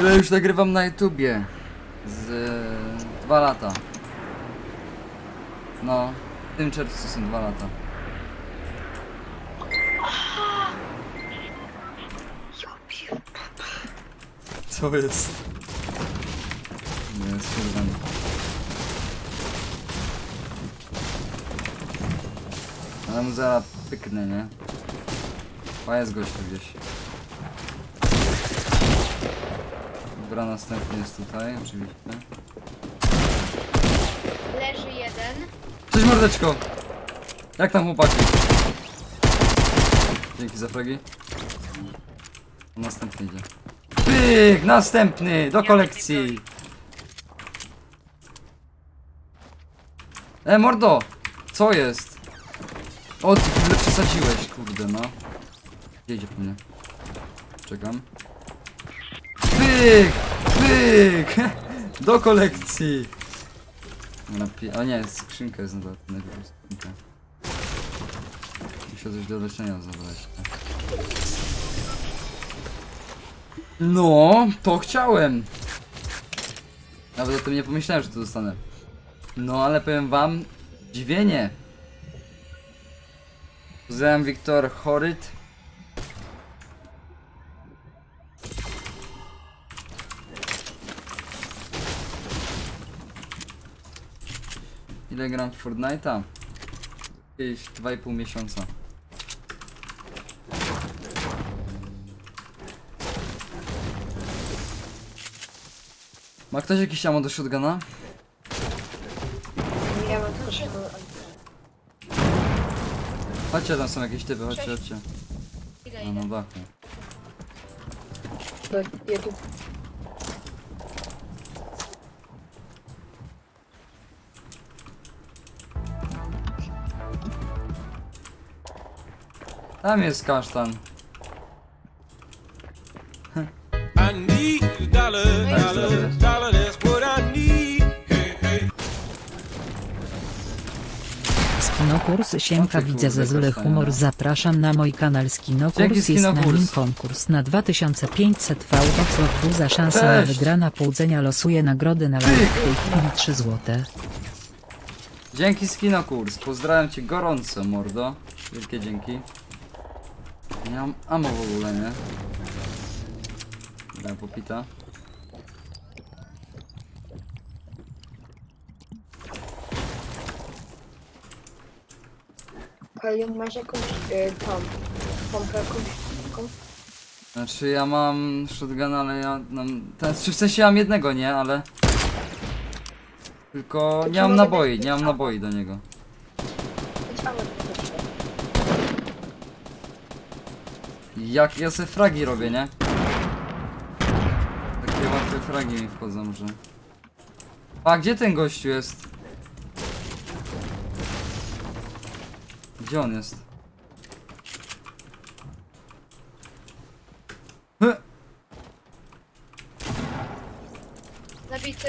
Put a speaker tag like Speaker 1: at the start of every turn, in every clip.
Speaker 1: Ile już nagrywam na YouTubie? Z e, dwa lata. No, w tym czerwcu są dwa lata. Co jest? Nie, jest. Ale mu zaraz pyknę, nie? A jest gościu gdzieś. Dobra, następny jest tutaj, oczywiście.
Speaker 2: Leży jeden.
Speaker 1: Cześć mordeczko! Jak tam chłopaki? Dzięki za fragi. Następny idzie. Pyk! Następny! Do kolekcji! E, mordo! Co jest? O, ty tyle przesadziłeś, kurde, no. Gdzie idzie po mnie? Czekam. Pyk! Pyk! Do kolekcji! O nie, skrzynka jest skrzynka. Muszę coś do leczenia zabrać. tak. No, to chciałem. Nawet o tym nie pomyślałem, że to dostanę. No, ale powiem wam, dziwienie. Pozdrawiam Wiktor Choryt. Ile gram w Fortnite'a? Jakieś 2,5 miesiąca. Ma ktoś jakiś ammo do shotguna?
Speaker 3: Nie mam się...
Speaker 1: Chodźcie, tam są jakieś typy, chodźcie, chodźcie.
Speaker 2: Ile
Speaker 1: No,
Speaker 2: idę?
Speaker 1: no dachu.
Speaker 3: Ja tu...
Speaker 4: need. Hey, hey.
Speaker 5: Skinokurs Siemka widzę ze zły humor
Speaker 1: no.
Speaker 5: zapraszam na mój kanał Skinokurs jest na nim konkurs na 2500 V co duża szansa na wygrana półdzenia losuje nagrody na live w tej chwili 3 złote.
Speaker 1: Dzięki Skinokurs, pozdrawiam cię gorąco, mordo. Wielkie dzięki. Nie mam ammo w ogóle, nie? Dobra, popita.
Speaker 3: Kalion, masz jakąś... Y, tam... Pompę jakąś... Taką?
Speaker 1: Znaczy ja mam shotguna, ale ja mam... Ten, czy w sensie mam jednego, nie? Ale... Tylko nie mam naboi, nie mam naboi do niego.
Speaker 3: Chodź, a może to źle.
Speaker 1: Jak ja se fragi robię, nie? Takie łatwe fragi mi wchodzą, że... A gdzie ten gościu jest? Gdzie on jest? Hy!
Speaker 2: Zabity.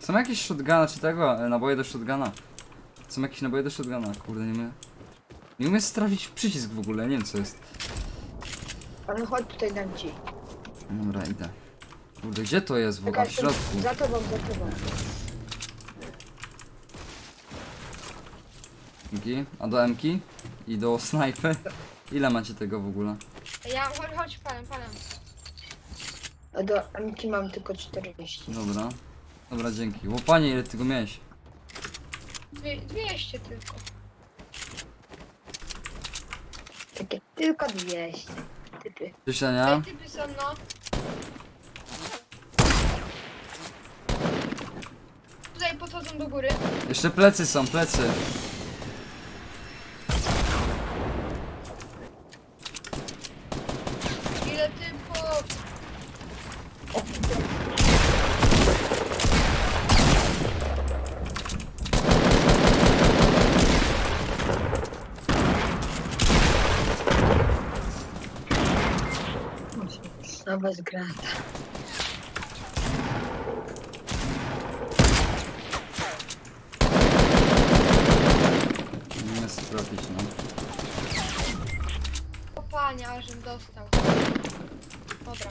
Speaker 1: Są jakieś shotguna czy tego? E, Naboje do shotguna. Są jakieś naboje do shotguna, kurde nie umiem. Nie umiem w przycisk w ogóle, nie wiem co jest.
Speaker 3: Ale chodź tutaj dam ci.
Speaker 1: Dobra, idę. Kurde, gdzie to jest w ogóle? W środku.
Speaker 3: Za tobą, za tobą.
Speaker 1: Dzięki. A do Mki? I do snajpy? Ile macie tego w ogóle?
Speaker 2: Ja, chodź, chodź, panem, panem.
Speaker 3: A do MK mam tylko 40.
Speaker 1: Dobra. Dobra, dzięki. Łopanie, ile ty go miałeś?
Speaker 2: Dwie, 200 tylko.
Speaker 3: Takie tylko 200. Typy.
Speaker 1: Cieszenia?
Speaker 2: Te typy są, no. Tutaj podchodzą do góry.
Speaker 1: Jeszcze plecy są, plecy.
Speaker 2: Ile typów?
Speaker 3: Nowa z granata.
Speaker 1: Nie jest trafić, no.
Speaker 2: O panie, ażem dostał. Dobra.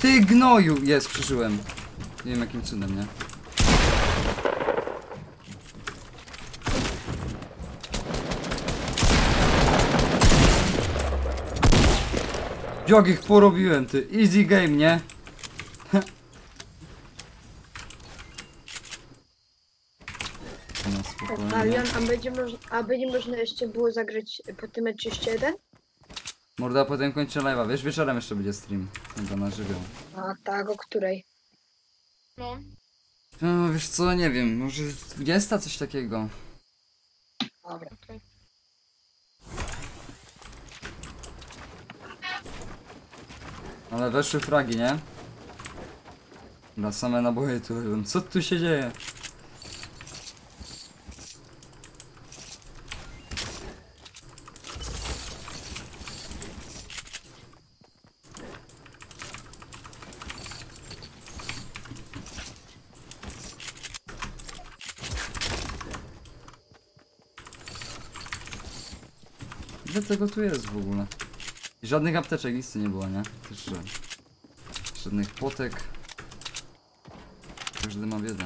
Speaker 1: Ty gnoju! Jest, przeżyłem. Nie wiem jakim cudem, nie? Jak ich porobiłem, ty. Easy game, nie? No spokojnie.
Speaker 3: Marian, a będzie, moż- a będzie można jeszcze było zagrać po tym meczu jeszcze jeden?
Speaker 1: Morda, potem kończę live'a. Wiesz, wieczorem jeszcze będzie stream. Chyba na żywioł.
Speaker 3: A tak, o której?
Speaker 2: No.
Speaker 1: No, wiesz co, nie wiem, może z 20 coś takiego.
Speaker 3: Dobra.
Speaker 1: Ale weszły fragi, nie? Na same naboje tu leżą. Co tu się dzieje? Ile tego tu jest w ogóle? I żadnych apteczek, nic tu nie było, nie? Też że... Żadnych płotek. Każdy ma biedę.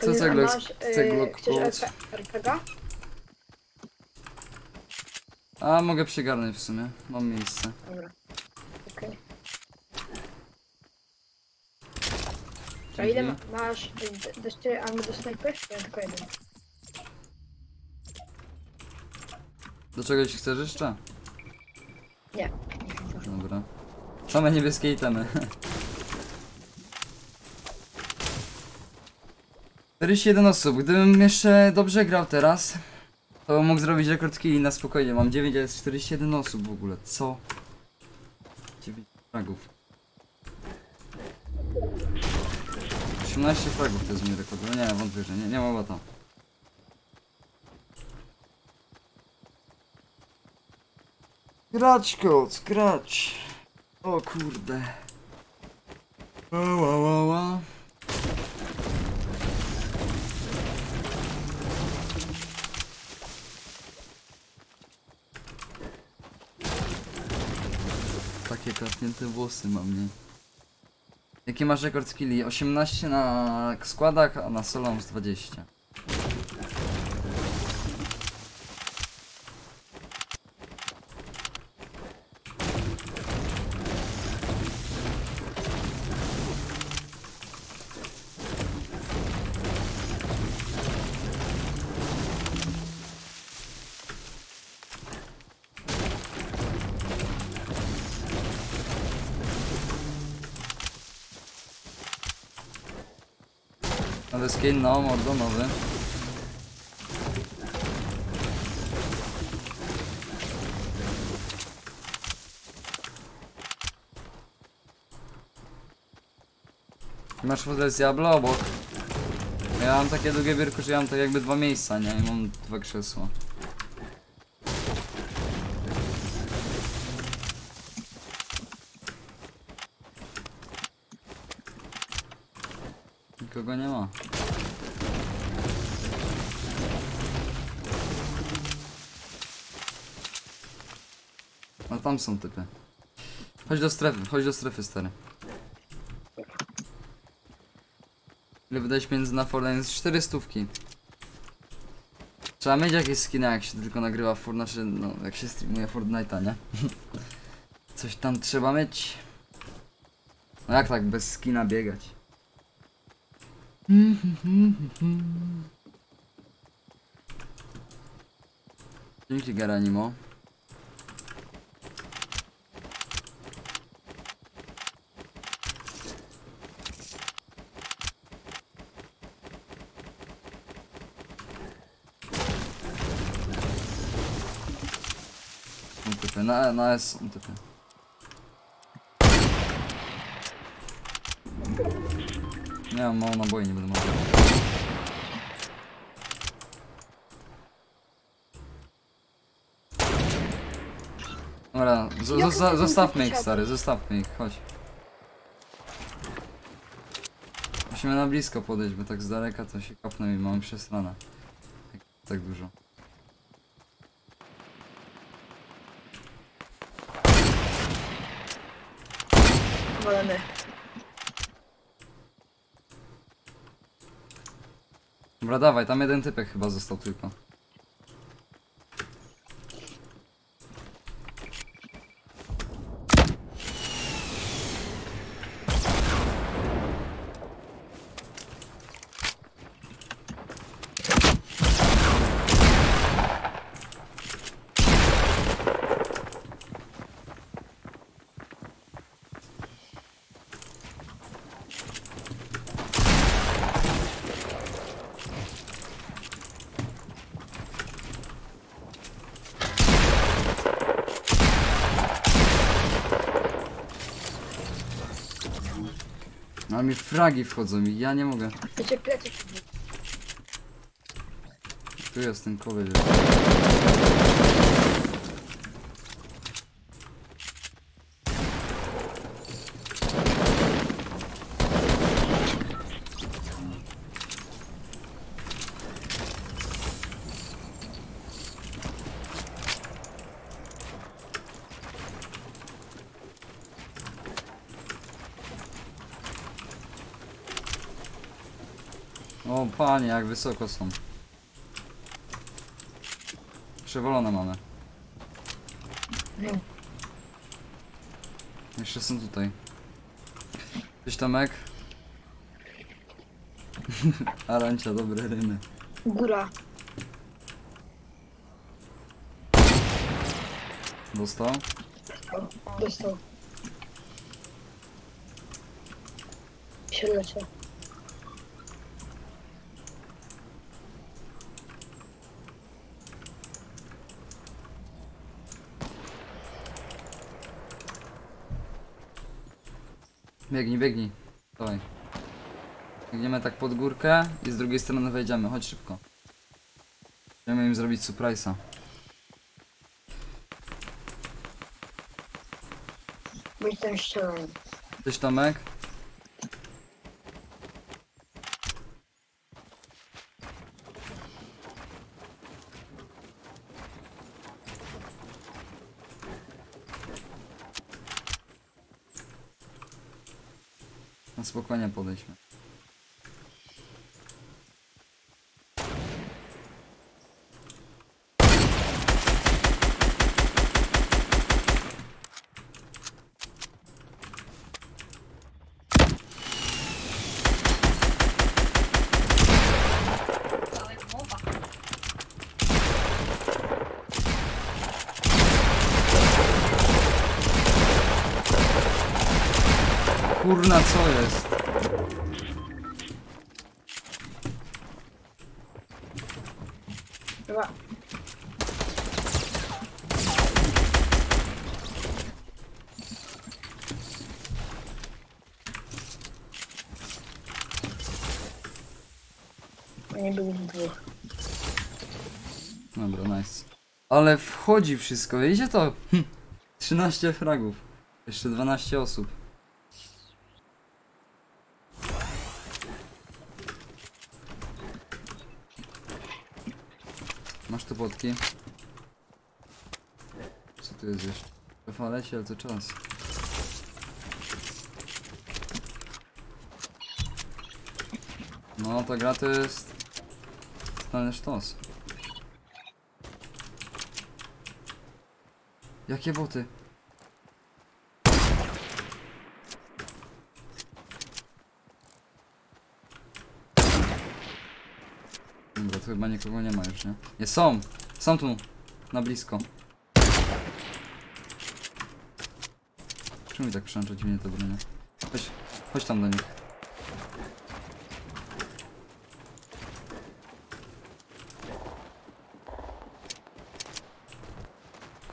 Speaker 1: Co
Speaker 3: a
Speaker 1: co
Speaker 3: y, RPG?
Speaker 1: A mogę przygarnąć w sumie. Mam miejsce.
Speaker 3: Dobra. Okej. A ile ma- masz? y, Dasz ty ammo do snajpy? Ja tylko jeden.
Speaker 1: Do czegoś chcesz jeszcze?
Speaker 3: Nie.
Speaker 1: Dobra. Same niebieskie itemy. 41 osób. Gdybym jeszcze dobrze grał teraz, to mógł zrobić rekord killi na spokojnie. Mam 9, a jest 41 osób w ogóle. Co? 9 fragów. 18 fragów to jest mój rekord. No nie, wątpię, że nie, nie ma bata. Grać koc, grać. O kurde. Ła, ła, ła. Takie kapnięte włosy mam, nie? Jaki masz rekord skilli? 18 na składach, a na solą z 20. Nowy skin, no mordo, nowy. Masz fotel z Diablo obok. Ja mam takie długie biurko, że ja mam tak jakby dwa miejsca, nie? I mam dwa krzesła. Nikogo nie ma. A tam są typy. Chodź do strefy, chodź do strefy stary. Ile wydać pieniędzy na Fortnite? 4 stówki. Trzeba mieć jakieś skiny jak się tylko nagrywa for, znaczy no jak się streamuje Fortnite'a, nie? Coś tam trzeba mieć. No jak tak bez skina biegać? Dzięki Geranimo. Są typy, na, na S typy. Nie mam mało naboi, nie będę mogł. Dobra, zosta-
Speaker 3: to
Speaker 1: zostawmy ich stary, zostawmy ich, chodź. Musimy na blisko podejść, bo tak z daleka to się kopnę i mam przesrane. Tak, tak dużo.
Speaker 3: Powalony.
Speaker 1: Dobra, dawaj, tam jeden typek chyba został tylko. Ale mi fragi wchodzą i ja nie mogę. Tu jest ten koleś. O panie, jak wysoko są. Przewolone mamy.
Speaker 3: No.
Speaker 1: Jeszcze są tutaj. Cześć Tomek. Arancia, dobre rymy.
Speaker 3: Góra.
Speaker 1: Dostał?
Speaker 3: Dostał. Się.
Speaker 1: Biegnij, biegnij. Dawaj. Biegniemy tak pod górkę i z drugiej strony wejdziemy. Chodź szybko. Chcemy im zrobić surprise'a.
Speaker 3: Tam ścielą.
Speaker 1: Cześć Tomek. Na spokojnie podejdźmy. Kurna, co jest?
Speaker 3: Chyba. Nie było dwóch.
Speaker 1: Dobra, nice. Ale wchodzi wszystko, wiecie to? Hm. 13 fragów. Jeszcze 12 osób. Masz tu potki? Co tu jest jeszcze? Falecie, ale to czas. No, ta gra to jest... Totalny sztos. Jakie boty? Dobra, chyba nikogo nie ma już, nie? Nie, są! Są tu! Na blisko. Czemu mi tak przęczą dziwnie te bronie? Chodź, chodź tam do nich.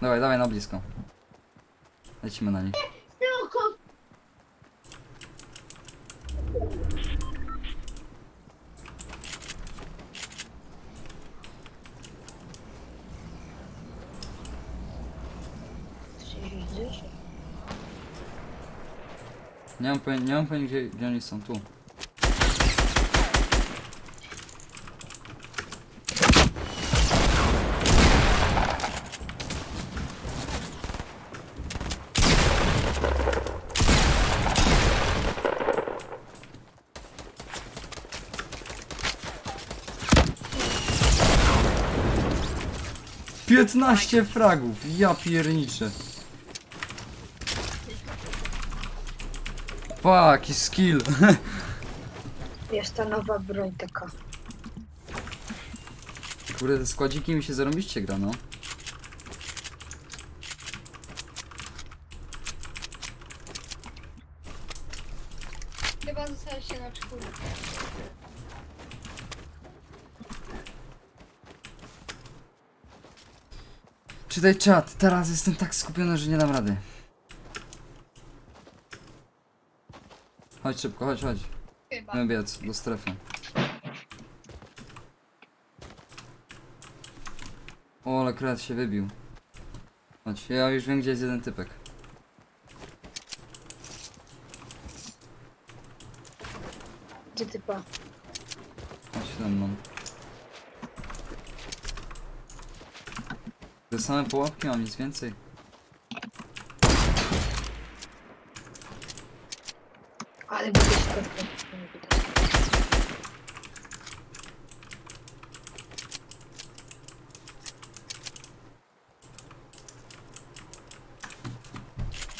Speaker 1: Dawaj, dawaj na blisko. Lecimy na nich.
Speaker 3: pe
Speaker 1: nie mam pojęcia gdzie, gdzie oni są, tu. Piętnaście fragów, ja pierniczę. Pa, jaki skill.
Speaker 3: Jest ta nowa broń taka.
Speaker 1: Kurde, te składziki mi się zarąbiście gra, no.
Speaker 2: Chyba zostaliście na czwórkę.
Speaker 1: Czytaj czat, teraz jestem tak skupiony, że nie dam rady. Chodź szybko, chodź, chodź.
Speaker 2: Chyba.
Speaker 1: Musimy biec do strefy. O, ale kret się wybił. Chodź, ja już wiem gdzie jest jeden typek.
Speaker 3: Gdzie typa?
Speaker 1: Chodź ze mną. Te same pułapki mam, nic więcej.
Speaker 3: Ale będzie sklepy.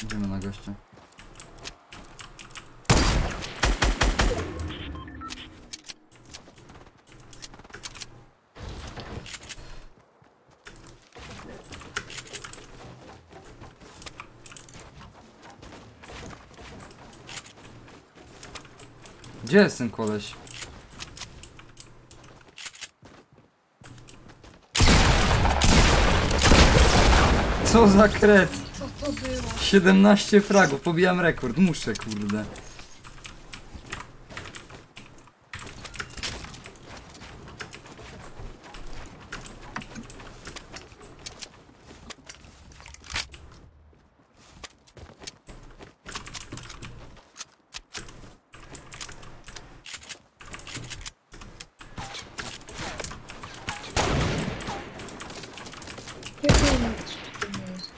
Speaker 1: Idziemy na gościa. Gdzie jest ten koleś? Co za kret?
Speaker 2: Co to było?
Speaker 1: 17 fragów, pobijam rekord, muszę kurde.
Speaker 3: Nie wiem, co to jest.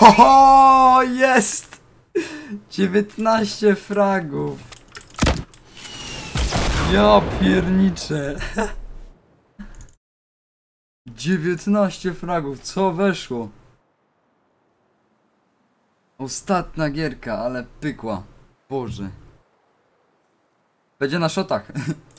Speaker 1: O, jest! 19 fragów. Ja pierniczę. 19 fragów, co weszło? Ostatnia gierka, ale pykła. Boże. Będzie na szotach.